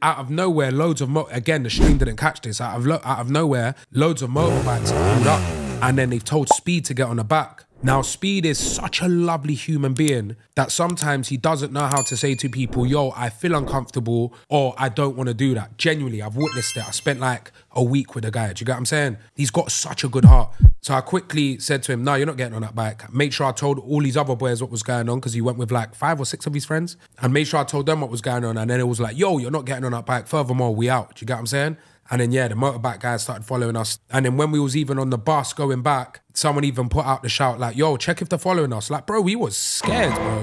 out of nowhere, loads of mo- again the stream didn't catch this. Out of out of nowhere, loads of motorbikes pulled up, and then they've told Speed to get on the back. Now, Speed is such a lovely human being that sometimes he doesn't know how to say to people, "Yo, I feel uncomfortable," or "I don't want to do that." Genuinely, I've witnessed it. I spent like a week with the guy. Do you get what I'm saying? He's got such a good heart. So I quickly said to him, "No, you're not getting on that bike." Make sure I told all these other boys what was going on because he went with like five or six of his friends, and made sure I told them what was going on. And then it was like, "Yo, you're not getting on that bike." Furthermore, we out. Do you get what I'm saying? And then yeah, the motorbike guys started following us. And then when we was even on the bus going back, someone even put out the shout like, "Yo, check if they're following us." Like, bro, we was scared, bro.